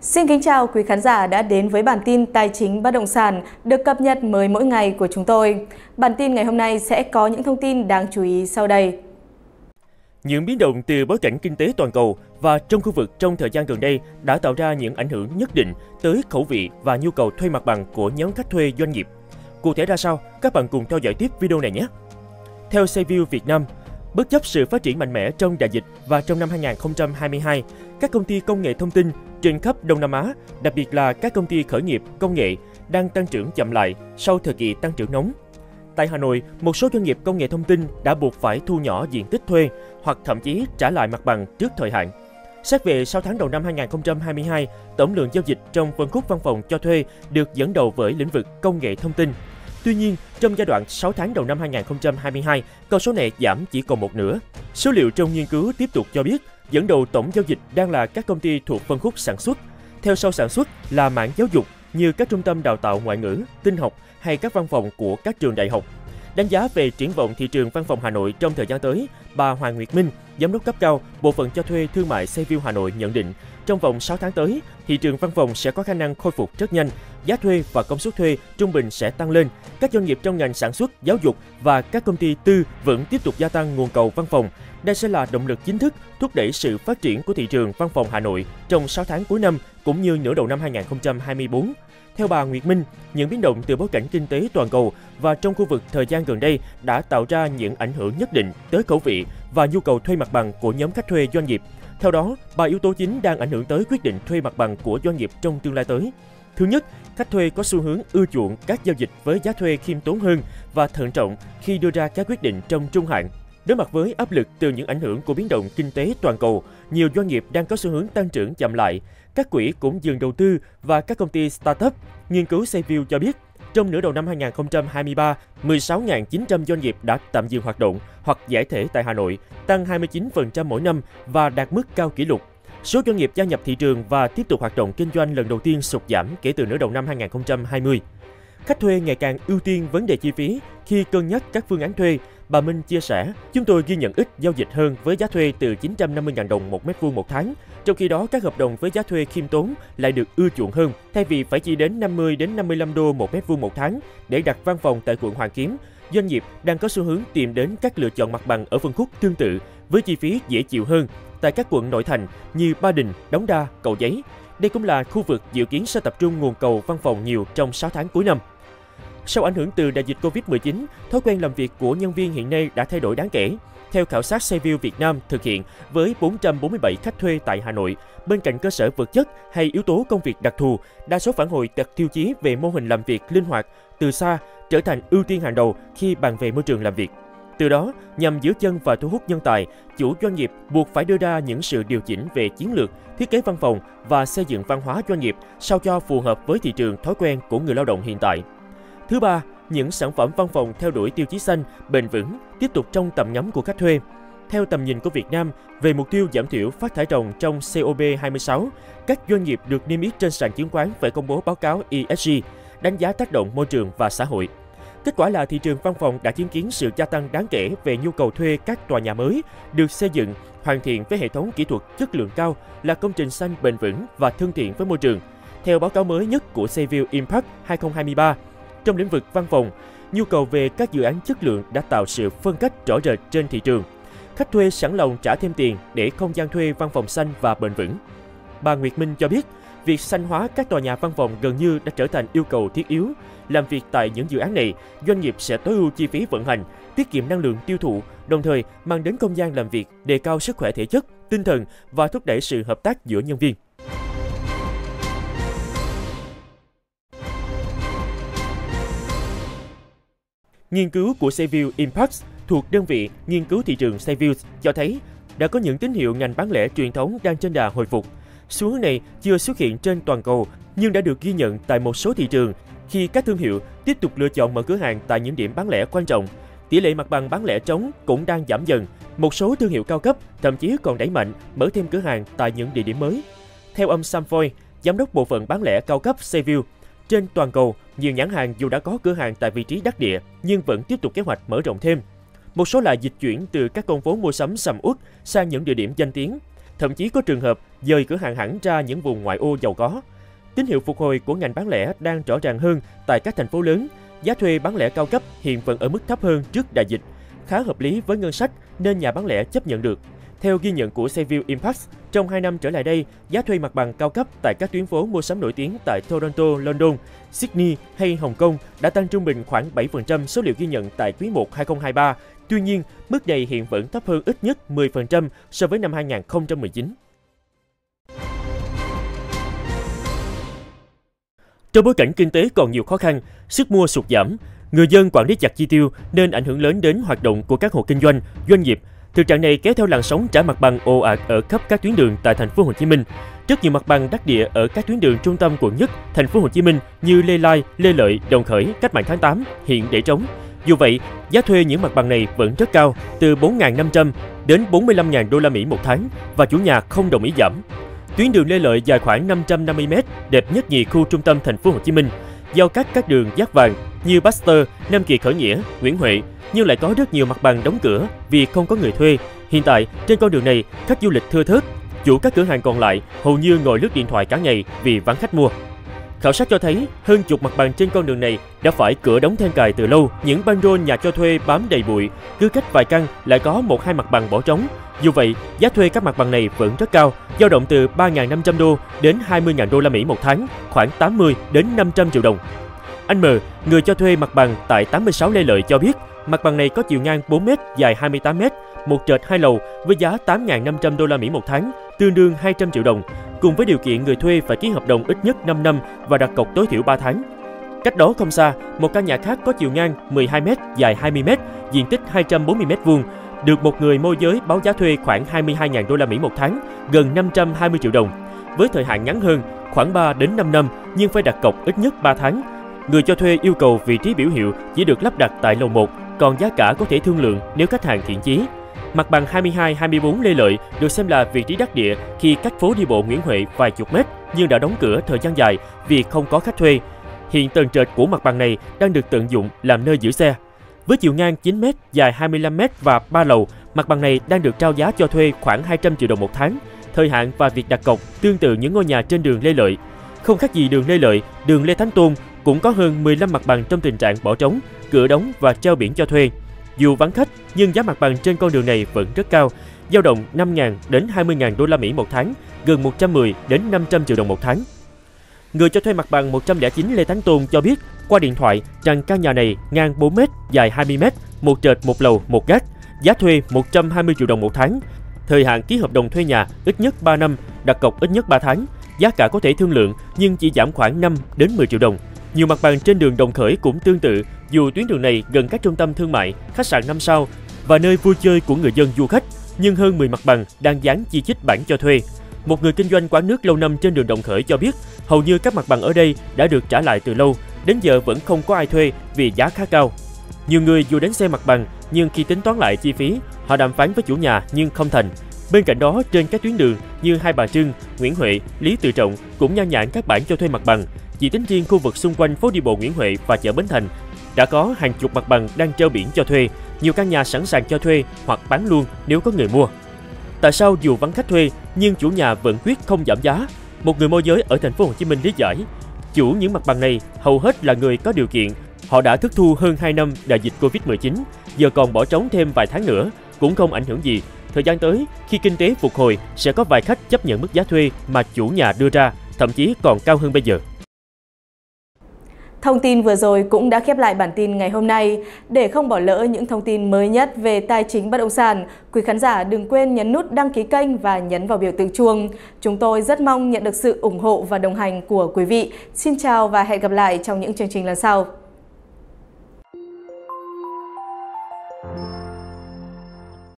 Xin kính chào quý khán giả đã đến với bản tin tài chính bất động sản được cập nhật mới mỗi ngày của chúng tôi. Bản tin ngày hôm nay sẽ có những thông tin đáng chú ý sau đây. Những biến động từ bối cảnh kinh tế toàn cầu và trong khu vực trong thời gian gần đây đã tạo ra những ảnh hưởng nhất định tới khẩu vị và nhu cầu thuê mặt bằng của nhóm khách thuê doanh nghiệp. Cụ thể ra sao? Các bạn cùng theo dõi tiếp video này nhé. Theo Saview Việt Nam, bất chấp sự phát triển mạnh mẽ trong đại dịch và trong năm 2022, các công ty công nghệ thông tin trên khắp Đông Nam Á, đặc biệt là các công ty khởi nghiệp công nghệ, đang tăng trưởng chậm lại sau thời kỳ tăng trưởng nóng. Tại Hà Nội, một số doanh nghiệp công nghệ thông tin đã buộc phải thu nhỏ diện tích thuê hoặc thậm chí trả lại mặt bằng trước thời hạn. Xét về 6 tháng đầu năm 2022, tổng lượng giao dịch trong phân khúc văn phòng cho thuê được dẫn đầu với lĩnh vực công nghệ thông tin. Tuy nhiên, trong giai đoạn 6 tháng đầu năm 2022, con số này giảm chỉ còn một nửa. Số liệu trong nghiên cứu tiếp tục cho biết, dẫn đầu tổng giao dịch đang là các công ty thuộc phân khúc sản xuất. Theo sau sản xuất là mảng giáo dục như các trung tâm đào tạo ngoại ngữ, tinh học hay các văn phòng của các trường đại học. Đánh giá về triển vọng thị trường văn phòng Hà Nội trong thời gian tới, bà Hoàng Nguyệt Minh, giám đốc cấp cao bộ phận cho thuê thương mại Seville Hà Nội nhận định, trong vòng 6 tháng tới, thị trường văn phòng sẽ có khả năng khôi phục rất nhanh, giá thuê và công suất thuê trung bình sẽ tăng lên. Các doanh nghiệp trong ngành sản xuất, giáo dục và các công ty tư vẫn tiếp tục gia tăng nguồn cầu văn phòng. Đây sẽ là động lực chính thức thúc đẩy sự phát triển của thị trường văn phòng Hà Nội trong 6 tháng cuối năm cũng như nửa đầu năm 2024. Theo bà Nguyệt Minh, những biến động từ bối cảnh kinh tế toàn cầu và trong khu vực thời gian gần đây đã tạo ra những ảnh hưởng nhất định tới khẩu vị và nhu cầu thuê mặt bằng của nhóm khách thuê doanh nghiệp. Theo đó, ba yếu tố chính đang ảnh hưởng tới quyết định thuê mặt bằng của doanh nghiệp trong tương lai tới. Thứ nhất, khách thuê có xu hướng ưa chuộng các giao dịch với giá thuê khiêm tốn hơn và thận trọng khi đưa ra các quyết định trong trung hạn. Đối mặt với áp lực từ những ảnh hưởng của biến động kinh tế toàn cầu, nhiều doanh nghiệp đang có xu hướng tăng trưởng chậm lại. Các quỹ cũng dừng đầu tư và các công ty startup. Nghiên cứu Sayview cho biết, trong nửa đầu năm 2023, 16.900 doanh nghiệp đã tạm dừng hoạt động hoặc giải thể tại Hà Nội, tăng 29% mỗi năm và đạt mức cao kỷ lục. Số doanh nghiệp gia nhập thị trường và tiếp tục hoạt động kinh doanh lần đầu tiên sụt giảm kể từ nửa đầu năm 2020. Khách thuê ngày càng ưu tiên vấn đề chi phí khi cân nhắc các phương án thuê. Bà Minh chia sẻ, chúng tôi ghi nhận ít giao dịch hơn với giá thuê từ 950.000 đồng một mét vuông một tháng. Trong khi đó, các hợp đồng với giá thuê khiêm tốn lại được ưa chuộng hơn, thay vì phải chi đến 50 đến 55 đô một mét vuông một tháng để đặt văn phòng tại quận Hoàn Kiếm. Doanh nghiệp đang có xu hướng tìm đến các lựa chọn mặt bằng ở phân khúc tương tự với chi phí dễ chịu hơn tại các quận nội thành như Ba Đình, Đống Đa, Cầu Giấy. Đây cũng là khu vực dự kiến sẽ tập trung nguồn cầu văn phòng nhiều trong 6 tháng cuối năm. Sau ảnh hưởng từ đại dịch Covid-19, thói quen làm việc của nhân viên hiện nay đã thay đổi đáng kể. Theo khảo sát Sayview Việt Nam thực hiện với 447 khách thuê tại Hà Nội, bên cạnh cơ sở vật chất hay yếu tố công việc đặc thù, đa số phản hồi đặt tiêu chí về mô hình làm việc linh hoạt, từ xa trở thành ưu tiên hàng đầu khi bàn về môi trường làm việc. Từ đó, nhằm giữ chân và thu hút nhân tài, chủ doanh nghiệp buộc phải đưa ra những sự điều chỉnh về chiến lược, thiết kế văn phòng và xây dựng văn hóa doanh nghiệp sao cho phù hợp với thị trường thói quen của người lao động hiện tại. Thứ ba, những sản phẩm văn phòng theo đuổi tiêu chí xanh, bền vững, tiếp tục trong tầm ngắm của khách thuê. Theo tầm nhìn của Việt Nam về mục tiêu giảm thiểu phát thải ròng trong COP26, các doanh nghiệp được niêm yết trên sàn chứng khoán phải công bố báo cáo ESG, đánh giá tác động môi trường và xã hội. Kết quả là thị trường văn phòng đã chứng kiến sự gia tăng đáng kể về nhu cầu thuê các tòa nhà mới được xây dựng, hoàn thiện với hệ thống kỹ thuật chất lượng cao là công trình xanh bền vững và thân thiện với môi trường. Theo báo cáo mới nhất của Seville Impact 2023, trong lĩnh vực văn phòng, nhu cầu về các dự án chất lượng đã tạo sự phân cách rõ rệt trên thị trường. Khách thuê sẵn lòng trả thêm tiền để không gian thuê văn phòng xanh và bền vững. Bà Nguyệt Minh cho biết, việc xanh hóa các tòa nhà văn phòng gần như đã trở thành yêu cầu thiết yếu. Làm việc tại những dự án này, doanh nghiệp sẽ tối ưu chi phí vận hành, tiết kiệm năng lượng tiêu thụ, đồng thời mang đến không gian làm việc, đề cao sức khỏe thể chất, tinh thần và thúc đẩy sự hợp tác giữa nhân viên. Nghiên cứu của Seville Impacts thuộc đơn vị nghiên cứu thị trường Seville cho thấy đã có những tín hiệu ngành bán lẻ truyền thống đang trên đà hồi phục. Xu hướng này chưa xuất hiện trên toàn cầu nhưng đã được ghi nhận tại một số thị trường khi các thương hiệu tiếp tục lựa chọn mở cửa hàng tại những điểm bán lẻ quan trọng. Tỷ lệ mặt bằng bán lẻ trống cũng đang giảm dần. Một số thương hiệu cao cấp thậm chí còn đẩy mạnh mở thêm cửa hàng tại những địa điểm mới. Theo ông Sam Foy, giám đốc bộ phận bán lẻ cao cấp Seville, trên toàn cầu, nhiều nhãn hàng dù đã có cửa hàng tại vị trí đắc địa nhưng vẫn tiếp tục kế hoạch mở rộng thêm. Một số là dịch chuyển từ các con phố mua sắm sầm uất sang những địa điểm danh tiếng. thậm chí có trường hợp dời cửa hàng hẳn ra những vùng ngoại ô giàu có. Tín hiệu phục hồi của ngành bán lẻ đang rõ ràng hơn tại các thành phố lớn. Giá thuê bán lẻ cao cấp hiện vẫn ở mức thấp hơn trước đại dịch, khá hợp lý với ngân sách nên nhà bán lẻ chấp nhận được. Theo ghi nhận của Seville Impact, trong 2 năm trở lại đây, giá thuê mặt bằng cao cấp tại các tuyến phố mua sắm nổi tiếng tại Toronto, London, Sydney hay Hồng Kông đã tăng trung bình khoảng 7% số liệu ghi nhận tại quý 1 2023. Tuy nhiên, mức này hiện vẫn thấp hơn ít nhất 10% so với năm 2019. Trong bối cảnh kinh tế còn nhiều khó khăn, sức mua sụt giảm, người dân quản lý chặt chi tiêu nên ảnh hưởng lớn đến hoạt động của các hộ kinh doanh, doanh nghiệp – Thực trạng này kéo theo làn sóng trả mặt bằng ồ ạt ở khắp các tuyến đường tại thành phố Hồ Chí Minh. Rất nhiều mặt bằng đắc địa ở các tuyến đường trung tâm quận nhất, thành phố Hồ Chí Minh như Lê Lai, Lê Lợi, Đồng Khởi, Cách mạng tháng 8 hiện để trống. Dù vậy, giá thuê những mặt bằng này vẫn rất cao, từ 4.500 đến 45.000 đô la Mỹ một tháng và chủ nhà không đồng ý giảm. Tuyến đường Lê Lợi dài khoảng 550 m, đẹp nhất nhì khu trung tâm thành phố Hồ Chí Minh, giao cắt các đường Giác Vàng như Baxter, Nam Kỳ Khởi Nghĩa, Nguyễn Huệ, nhưng lại có rất nhiều mặt bằng đóng cửa vì không có người thuê. Hiện tại, trên con đường này, khách du lịch thưa thớt. Chủ các cửa hàng còn lại hầu như ngồi lướt điện thoại cả ngày vì vắng khách mua. Khảo sát cho thấy, hơn chục mặt bằng trên con đường này đã phải cửa đóng then cài từ lâu. Những băng nhà cho thuê bám đầy bụi, cứ cách vài căn lại có một hai mặt bằng bỏ trống. Dù vậy, giá thuê các mặt bằng này vẫn rất cao, dao động từ 3.500 đô đến 20.000 đô la Mỹ một tháng, khoảng 80 đến 500 triệu đồng. Anh M, người cho thuê mặt bằng tại 86 Lê Lợi cho biết, Mặt bằng này có chiều ngang 4m, dài 28m, một trệt hai lầu với giá 8.500 đô la Mỹ một tháng, tương đương 200 triệu đồng, cùng với điều kiện người thuê phải ký hợp đồng ít nhất 5 năm và đặt cọc tối thiểu 3 tháng. Cách đó không xa, một căn nhà khác có chiều ngang 12m, dài 20m, diện tích 240m2, được một người môi giới báo giá thuê khoảng 22.000 đô la Mỹ một tháng, gần 520 triệu đồng. Với thời hạn ngắn hơn, khoảng 3 đến 5 năm nhưng phải đặt cọc ít nhất 3 tháng. Người cho thuê yêu cầu vị trí biểu hiệu chỉ được lắp đặt tại lầu 1 còn giá cả có thể thương lượng nếu khách hàng thiện chí. Mặt bằng 22-24 Lê Lợi được xem là vị trí đắc địa khi cách phố đi bộ Nguyễn Huệ vài chục mét nhưng đã đóng cửa thời gian dài vì không có khách thuê. Hiện tầng trệt của mặt bằng này đang được tận dụng làm nơi giữ xe. Với chiều ngang 9 m, dài 25 m và 3 lầu, mặt bằng này đang được trao giá cho thuê khoảng 200 triệu đồng một tháng. Thời hạn và việc đặt cọc tương tự những ngôi nhà trên đường Lê Lợi. Không khác gì đường Lê Lợi, đường Lê Thánh Tôn cũng có hơn 15 mặt bằng trong tình trạng bỏ trống, cửa đóng và treo biển cho thuê. Dù vắng khách, nhưng giá mặt bằng trên con đường này vẫn rất cao, dao động 5.000 đến 20.000 đô la Mỹ một tháng, gần 110 đến 500 triệu đồng một tháng. Người cho thuê mặt bằng 109 Lê Thánh Tôn cho biết qua điện thoại rằng căn nhà này ngang 4m, dài 20m, một trệt một lầu, một gác, giá thuê 120 triệu đồng một tháng. Thời hạn ký hợp đồng thuê nhà ít nhất 3 năm, đặt cọc ít nhất 3 tháng. Giá cả có thể thương lượng nhưng chỉ giảm khoảng 5 đến 10 triệu đồng. Nhiều mặt bằng trên đường Đồng Khởi cũng tương tự, dù tuyến đường này gần các trung tâm thương mại, khách sạn 5 sao và nơi vui chơi của người dân du khách, nhưng hơn 10 mặt bằng đang dán chi chít bản cho thuê. Một người kinh doanh quán nước lâu năm trên đường Đồng Khởi cho biết, hầu như các mặt bằng ở đây đã được trả lại từ lâu, đến giờ vẫn không có ai thuê vì giá khá cao. Nhiều người dù đến xem mặt bằng, nhưng khi tính toán lại chi phí, họ đàm phán với chủ nhà nhưng không thành. Bên cạnh đó, trên các tuyến đường như Hai Bà Trưng, Nguyễn Huệ, Lý Tự Trọng cũng nhan nhản các bản cho thuê mặt bằng, chỉ tính riêng khu vực xung quanh phố đi bộ Nguyễn Huệ và chợ Bến Thành đã có hàng chục mặt bằng đang treo biển cho thuê, nhiều căn nhà sẵn sàng cho thuê hoặc bán luôn nếu có người mua. Tại sao dù vắng khách thuê nhưng chủ nhà vẫn quyết không giảm giá? Một người môi giới ở thành phố Hồ Chí Minh lý giải, chủ những mặt bằng này hầu hết là người có điều kiện, họ đã thức thu hơn 2 năm đại dịch Covid-19, giờ còn bỏ trống thêm vài tháng nữa cũng không ảnh hưởng gì. Thời gian tới, khi kinh tế phục hồi, sẽ có vài khách chấp nhận mức giá thuê mà chủ nhà đưa ra, thậm chí còn cao hơn bây giờ. Thông tin vừa rồi cũng đã khép lại bản tin ngày hôm nay. Để không bỏ lỡ những thông tin mới nhất về tài chính bất động sản, quý khán giả đừng quên nhấn nút đăng ký kênh và nhấn vào biểu tượng chuông. Chúng tôi rất mong nhận được sự ủng hộ và đồng hành của quý vị. Xin chào và hẹn gặp lại trong những chương trình lần sau.